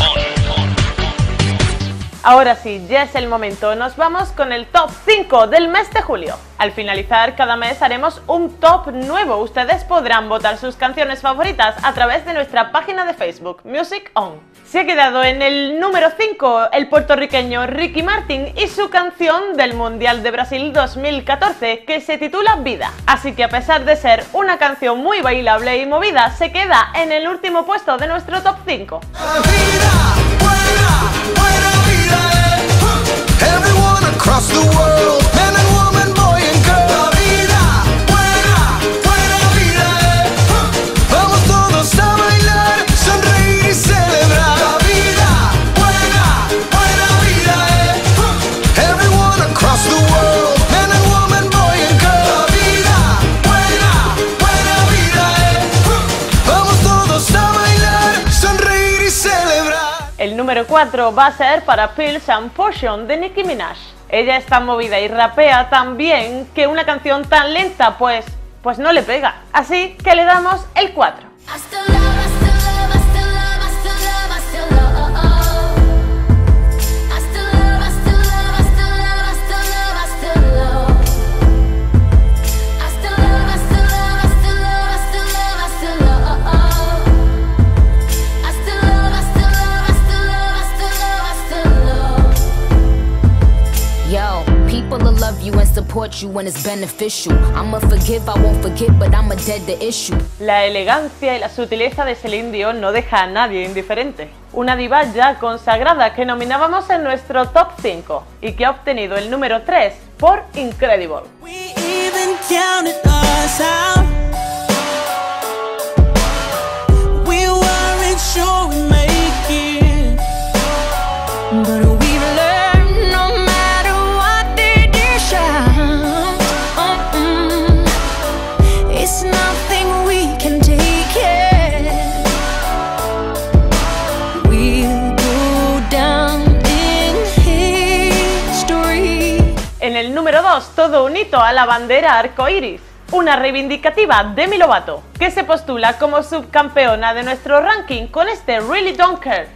on Ahora sí, ya es el momento, nos vamos con el top 5 del mes de julio. Al finalizar cada mes haremos un top nuevo, ustedes podrán votar sus canciones favoritas a través de nuestra página de Facebook, Music On. Se ha quedado en el número 5 el puertorriqueño Ricky Martin y su canción del Mundial de Brasil 2014 que se titula Vida. Así que a pesar de ser una canción muy bailable y movida, se queda en el último puesto de nuestro top 5. Across the world, número 4 va a ser para Pills and Potion de Nicki Minaj. Ella está movida y rapea tan bien que una canción tan lenta pues, pues no le pega. Así que le damos el 4. La elegancia y la sutileza de Celine Dion no deja a nadie indiferente. Una diva ya consagrada que nominábamos en nuestro top 5 y que ha obtenido el número 3 por Incredible. 2, todo un hito a la bandera arcoiris. Una reivindicativa Demi Lovato, que se postula como subcampeona de nuestro ranking con este Really Don't Care.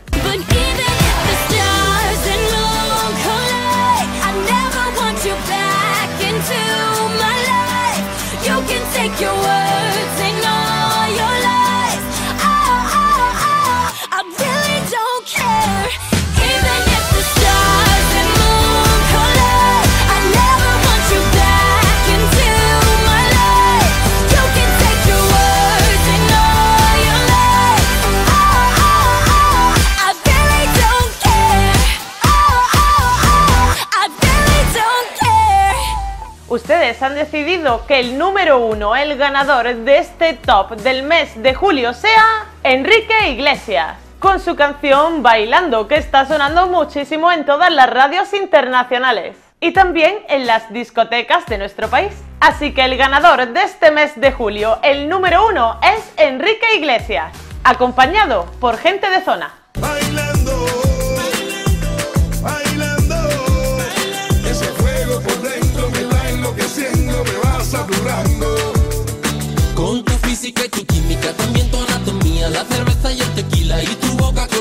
Ustedes han decidido que el número uno, el ganador de este top del mes de julio sea Enrique Iglesias, con su canción Bailando, que está sonando muchísimo en todas las radios internacionales y también en las discotecas de nuestro país. Así que el ganador de este mes de julio, el número uno, es Enrique Iglesias, acompañado por gente de zona.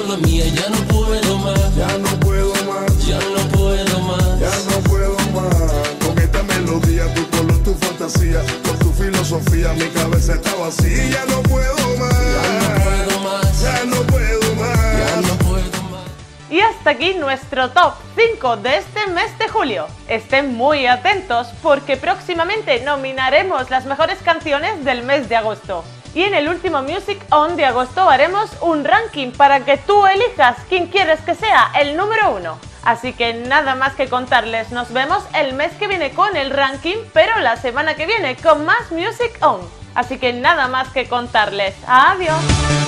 Boca con la mía. Ya no puedo más, ya no puedo más, ya no puedo más, ya no puedo más. Con esta melodía, tu color, tu fantasía, con tu filosofía, mi cabeza está vacía. Ya no puedo más, ya no puedo más, ya no puedo más, ya no puedo más. Y hasta aquí nuestro top 5 de este mes de julio. Estén muy atentos porque próximamente nominaremos las mejores canciones del mes de agosto. Y en el último Music On de agosto haremos un ranking para que tú elijas quién quieres que sea el número uno. Así que nada más que contarles, nos vemos el mes que viene con el ranking, pero la semana que viene con más Music On. Así que nada más que contarles. Adiós.